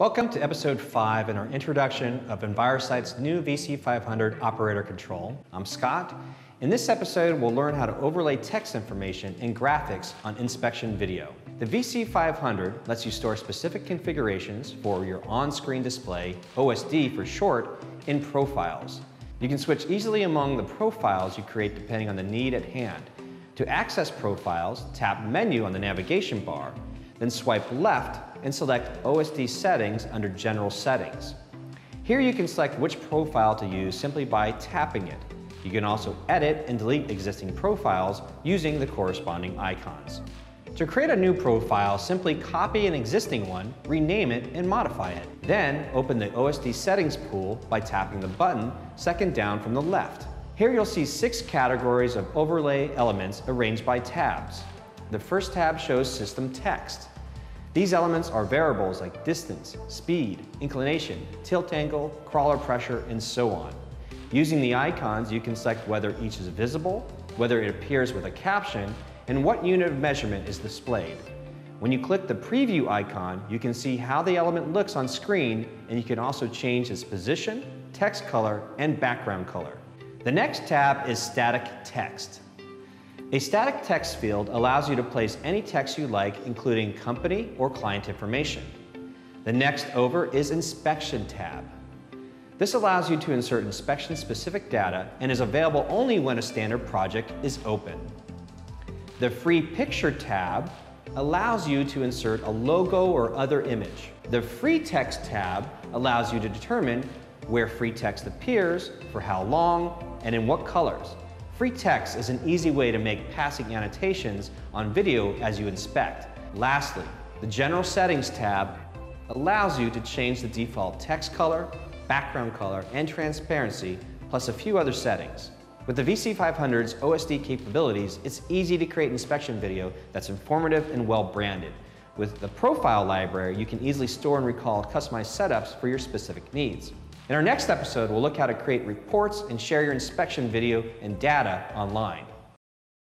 Welcome to episode 5 in our introduction of EnviroSight's new VC500 operator control. I'm Scott. In this episode, we'll learn how to overlay text information and graphics on inspection video. The VC500 lets you store specific configurations for your on-screen display, OSD for short, in profiles. You can switch easily among the profiles you create depending on the need at hand. To access profiles, tap Menu on the navigation bar, then swipe left and select OSD settings under General Settings. Here you can select which profile to use simply by tapping it. You can also edit and delete existing profiles using the corresponding icons. To create a new profile, simply copy an existing one, rename it, and modify it. Then open the OSD settings pool by tapping the button second down from the left. Here you'll see six categories of overlay elements arranged by tabs. The first tab shows system text. These elements are variables like distance, speed, inclination, tilt angle, crawler pressure, and so on. Using the icons, you can select whether each is visible, whether it appears with a caption, and what unit of measurement is displayed. When you click the preview icon, you can see how the element looks on screen, and you can also change its position, text color, and background color. The next tab is static text. A static text field allows you to place any text you like, including company or client information. The next over is Inspection tab. This allows you to insert inspection-specific data and is available only when a standard project is open. The Free Picture tab allows you to insert a logo or other image. The Free Text tab allows you to determine where free text appears, for how long, and in what colors. Free text is an easy way to make passing annotations on video as you inspect. Lastly, the General Settings tab allows you to change the default text color, background color, and transparency, plus a few other settings. With the VC500's OSD capabilities, it's easy to create inspection video that's informative and well branded. With the profile library, you can easily store and recall customized setups for your specific needs. In our next episode, we'll look how to create reports and share your inspection video and data online.